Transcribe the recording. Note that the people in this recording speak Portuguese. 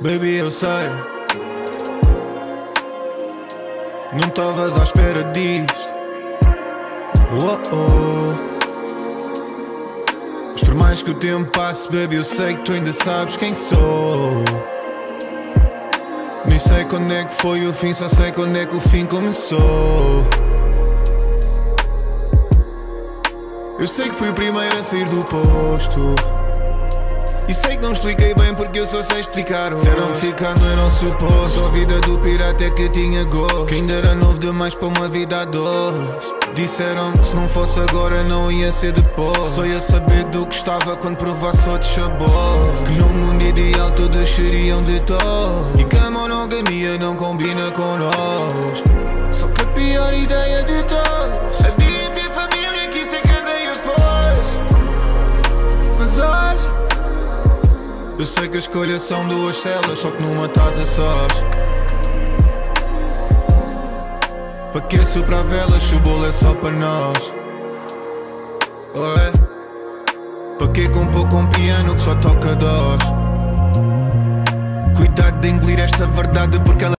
Baby, eu sei. Não estavas à espera disto. Oh, oh. Mas por mais que o tempo passe, baby, eu sei que tu ainda sabes quem sou. Nem sei quando é que foi o fim, só sei quando é que o fim começou. Eu sei que fui o primeiro a sair do posto. E sei que não expliquei bem porque eu só sei explicar Se não ficando eu não suposto A vida do pirata é que tinha gosto. Que ainda era novo demais para uma vida a dois. Disseram que se não fosse agora não ia ser depois. Só ia saber do que estava quando provasse outro sabor Que no mundo ideal todos seriam de todos. E que a monogamia não combina com nós eu sei que a escolha são duas celas, só que numa estás a sós. Para que soprar velas se o bolo é só para nós? Ué? Para que compor com um piano que só toca dós? Cuidado de engolir esta verdade porque ela